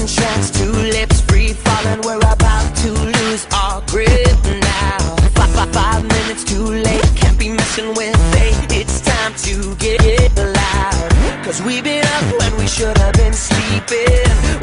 contracts, two lips free falling. We're about to lose our grip now. Five, five, five minutes too late, can't be messing with fate. It's time to get loud. Cause we've been up when we should have been sleeping.